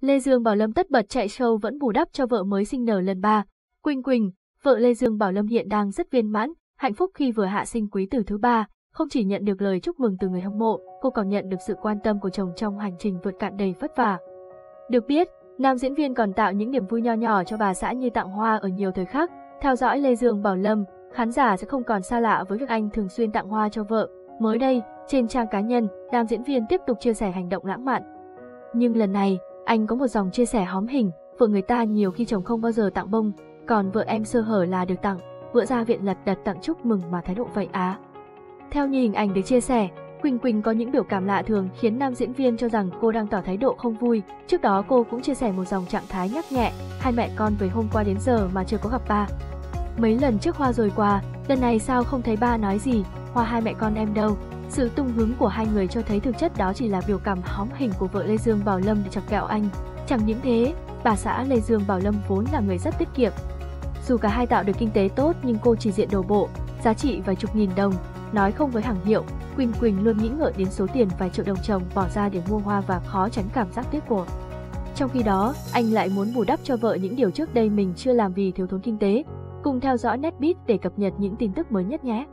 Lê Dương Bảo Lâm tất bật chạy show vẫn bù đắp cho vợ mới sinh nở lần ba. Quỳnh Quỳnh, vợ Lê Dương Bảo Lâm hiện đang rất viên mãn, hạnh phúc khi vừa hạ sinh quý tử thứ ba, không chỉ nhận được lời chúc mừng từ người hâm mộ, cô còn nhận được sự quan tâm của chồng trong hành trình vượt cạn đầy vất vả. Được biết, nam diễn viên còn tạo những niềm vui nho nhỏ cho bà xã như tặng hoa ở nhiều thời khắc. Theo dõi Lê Dương Bảo Lâm, khán giả sẽ không còn xa lạ với việc anh thường xuyên tặng hoa cho vợ. Mới đây, trên trang cá nhân, nam diễn viên tiếp tục chia sẻ hành động lãng mạn. Nhưng lần này, anh có một dòng chia sẻ hóm hình, vợ người ta nhiều khi chồng không bao giờ tặng bông, còn vợ em sơ hở là được tặng, vợ ra viện lật đật tặng chúc mừng mà thái độ vậy á. Theo như hình ảnh được chia sẻ, Quỳnh Quỳnh có những biểu cảm lạ thường khiến nam diễn viên cho rằng cô đang tỏ thái độ không vui. Trước đó cô cũng chia sẻ một dòng trạng thái nhắc nhẹ, hai mẹ con về hôm qua đến giờ mà chưa có gặp ba. Mấy lần trước Hoa rồi qua, lần này sao không thấy ba nói gì, Hoa hai mẹ con em đâu. Sự tung hứng của hai người cho thấy thực chất đó chỉ là biểu cảm hóm hình của vợ Lê Dương Bảo Lâm để chọc kẹo anh. Chẳng những thế, bà xã Lê Dương Bảo Lâm vốn là người rất tiết kiệm. Dù cả hai tạo được kinh tế tốt nhưng cô chỉ diện đồ bộ, giá trị vài chục nghìn đồng, nói không với hàng hiệu, Quỳnh Quỳnh luôn nghĩ ngợi đến số tiền vài triệu đồng chồng bỏ ra để mua hoa và khó tránh cảm giác tiếc của. Trong khi đó, anh lại muốn bù đắp cho vợ những điều trước đây mình chưa làm vì thiếu thốn kinh tế. Cùng theo dõi Netbeat để cập nhật những tin tức mới nhất nhé!